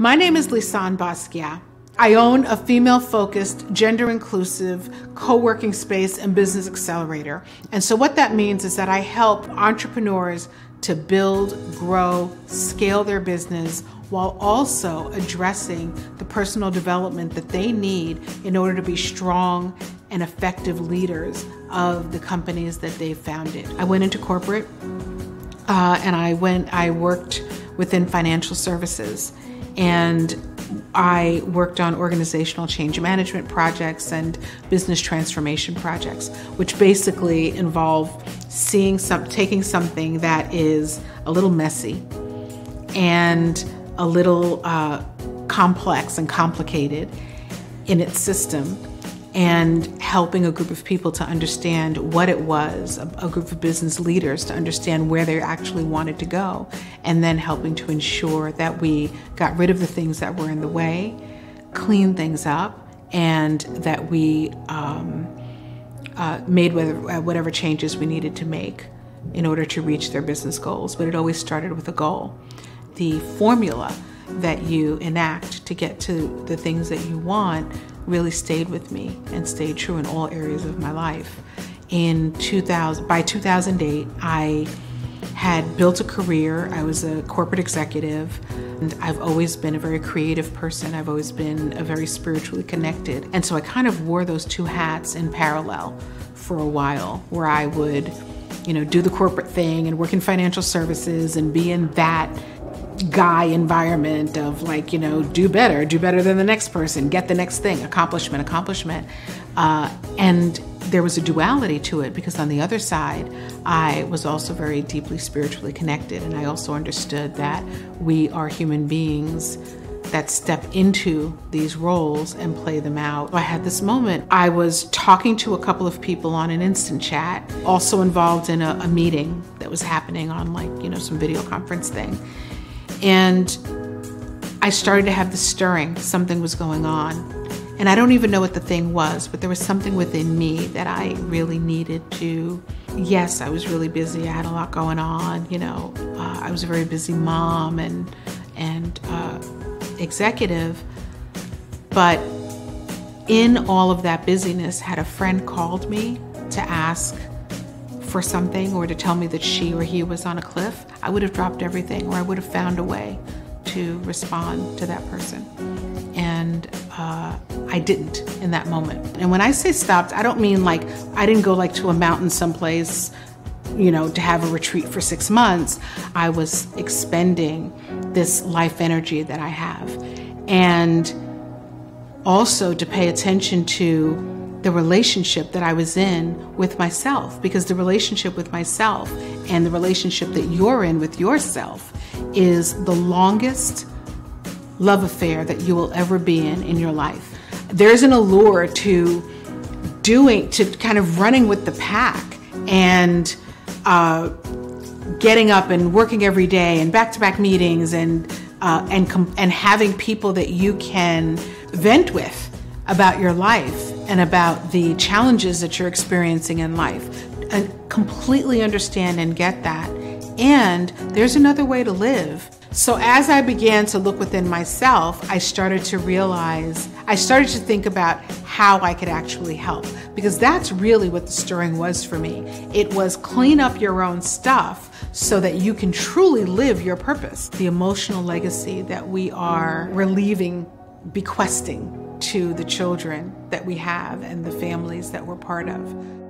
My name is Lisane Basquiat. I own a female focused, gender inclusive co working space and business accelerator. And so, what that means is that I help entrepreneurs to build, grow, scale their business while also addressing the personal development that they need in order to be strong and effective leaders of the companies that they've founded. I went into corporate uh, and I went, I worked within financial services and I worked on organizational change management projects and business transformation projects, which basically involve seeing some, taking something that is a little messy and a little uh, complex and complicated in its system and helping a group of people to understand what it was, a, group of business leaders to understand where they actually wanted to go, and then helping to ensure that we got rid of the things that were in the way, clean things up, and that we um, uh, made whatever, uh, whatever changes we needed to make in order to reach their business goals. But it always started with a goal. The formula that you enact to get to the things that you want really stayed with me and stayed true in all areas of my life. In 2000, by 2008, I had built a career. I was a corporate executive, and I've always been a very creative person. I've always been a very spiritually connected. And so I kind of wore those two hats in parallel for a while, where I would, you know, do the corporate thing and work in financial services and be in that guy environment of like you know do better do better than the next person get the next thing accomplishment accomplishment uh, and there was a duality to it because on the other side i was also very deeply spiritually connected and i also understood that we are human beings that step into these roles and play them out. I had this moment. I was talking to a couple of people on an instant chat, also involved in a, a meeting that was happening on like, you know, some video conference thing. And I started to have the stirring, something was going on. And I don't even know what the thing was, but there was something within me that I really needed to. Yes, I was really busy. I had a lot going on. You know, uh, I was a very busy mom and and uh, executive. But in all of that busyness, had a friend called me to ask for something or to tell me that she or he was on a cliff, I would have dropped everything or I would have found a way to respond to that person. And uh, I didn't in that moment. And when I say stopped, I don't mean like I didn't go like to a mountain someplace, you know, to have a retreat for six months. I was expending this life energy that I have. And also to pay attention to the relationship that I was in with myself because the relationship with myself and the relationship that you're in with yourself is the longest love affair that you will ever be in in your life. There's an allure to doing, to kind of running with the pack and uh, getting up and working every day and back to back meetings and, uh, and, and having people that you can vent with about your life and about the challenges that you're experiencing in life. And completely understand and get that. And there's another way to live. So, as I began to look within myself, I started to realize, I started to think about how I could actually help. Because that's really what the stirring was for me. It was clean up your own stuff so that you can truly live your purpose. The emotional legacy that we are relieving, bequesting to the children that we have and the families that we're part of.